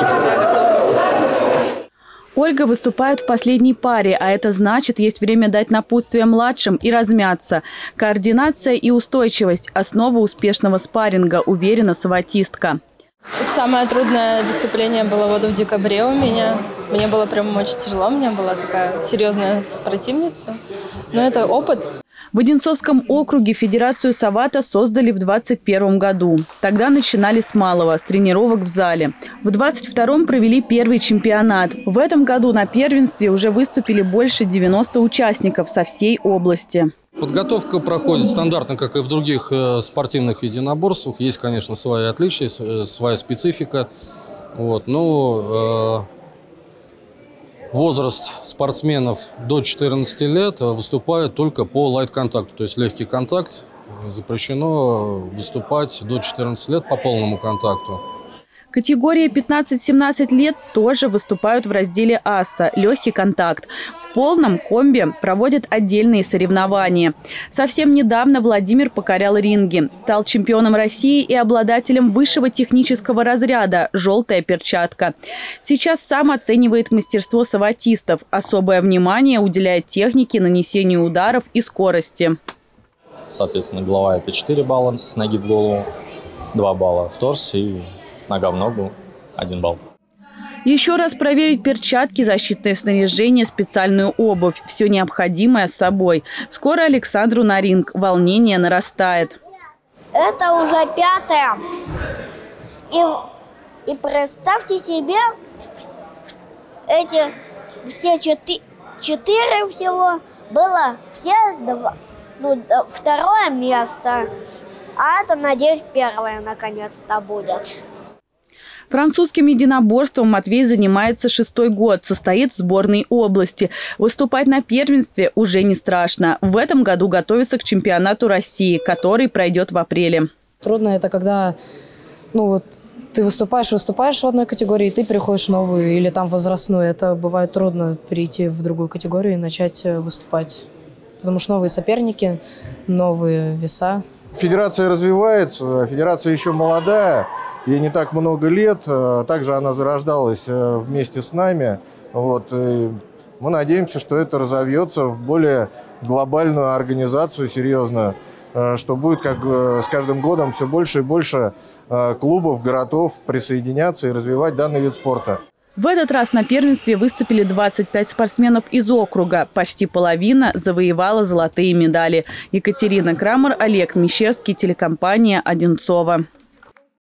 дальше. Ольга выступает в последней паре, а это значит, есть время дать напутствие младшим и размяться. Координация и устойчивость – основа успешного спарринга, уверена саватистка. Самое трудное выступление было вот в декабре у меня. Мне было прям очень тяжело, у меня была такая серьезная противница. Но это опыт в Одинцовском округе Федерацию Савата создали в 2021 году. Тогда начинали с малого, с тренировок в зале. В 2022 провели первый чемпионат. В этом году на первенстве уже выступили больше 90 участников со всей области. Подготовка проходит стандартно, как и в других э, спортивных единоборствах. Есть, конечно, свои отличия, своя специфика. Вот. Но э, возраст спортсменов до 14 лет выступает только по лайт-контакту, то есть легкий контакт. Запрещено выступать до 14 лет по полному контакту. Категория 15-17 лет тоже выступают в разделе АСА – легкий контакт. В полном комбе проводят отдельные соревнования. Совсем недавно Владимир покорял ринги, стал чемпионом России и обладателем высшего технического разряда «желтая перчатка». Сейчас сам оценивает мастерство саватистов. Особое внимание уделяет технике нанесения ударов и скорости. Соответственно, голова – это 4 балла с ноги в голову, 2 балла в торс и нога в ногу, один балл. Еще раз проверить перчатки, защитное снаряжение, специальную обувь. Все необходимое с собой. Скоро Александру на ринг. Волнение нарастает. Это уже пятое. И, и представьте себе, эти все четыре, четыре всего было все два, ну, второе место. А это, надеюсь, первое наконец-то будет. Французским единоборством Матвей занимается шестой год, состоит в сборной области. Выступать на первенстве уже не страшно. В этом году готовится к чемпионату России, который пройдет в апреле. Трудно это, когда ну вот, ты выступаешь, выступаешь в одной категории, и ты переходишь новую или там возрастную. Это бывает трудно перейти в другую категорию и начать э, выступать. Потому что новые соперники, новые веса. Федерация развивается, федерация еще молодая, ей не так много лет, э, также она зарождалась э, вместе с нами. Вот, мы надеемся, что это разовьется в более глобальную организацию, серьезную, э, что будет как с каждым годом все больше и больше клубов, городов присоединяться и развивать данный вид спорта. В этот раз на первенстве выступили 25 спортсменов из округа. Почти половина завоевала золотые медали. Екатерина Крамер, Олег Мещерский, телекомпания «Одинцова».